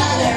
Dale.